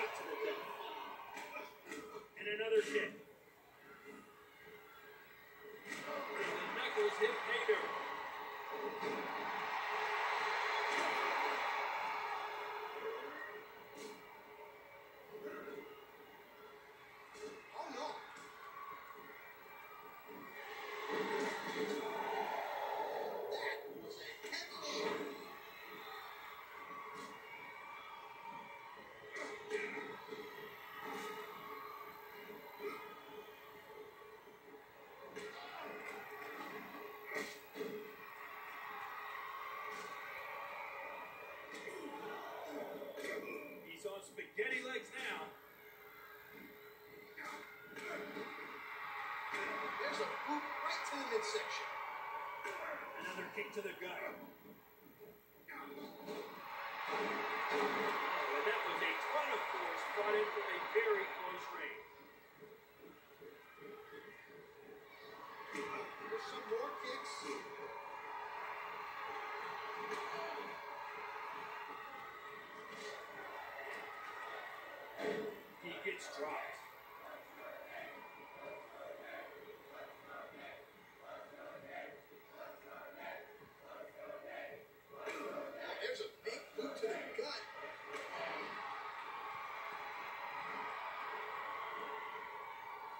kick to the gut. And another kick. to the midsection. Another kick to the gut. Oh, and that was a ton of force brought in from a very close range. There's some more kicks. He gets dropped.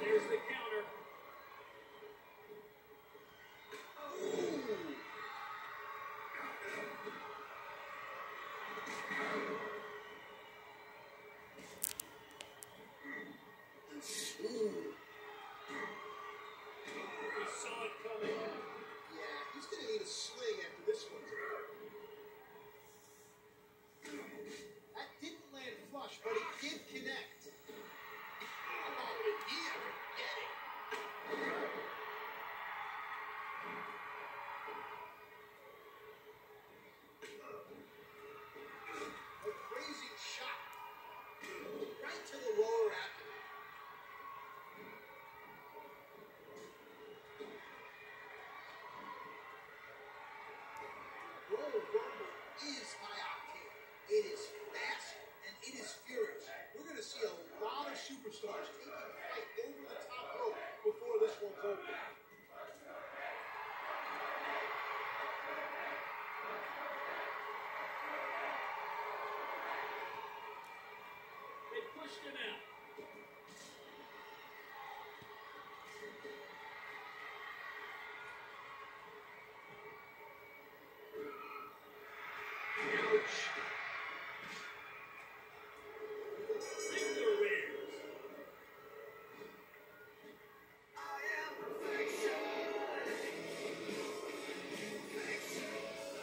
There's the counter. first and out.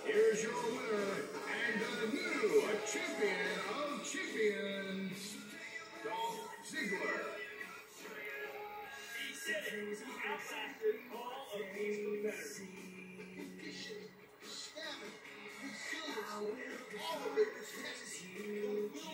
Here's your winner and the new champion of champions. Ziggler. He said it. He outlasted all of these competitors. Stamina, resilience, all of it was tested.